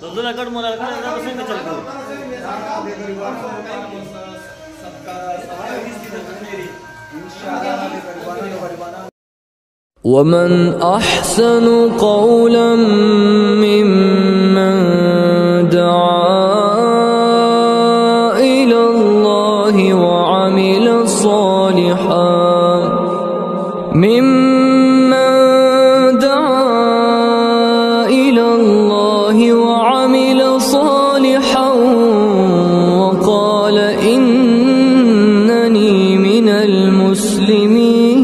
Donde cut मोला कर ना बस में चल को ومن أحسن قولا ممن دعا إلى الله وعمل صالحا ممن صالحا وقال إنني من المسلمين.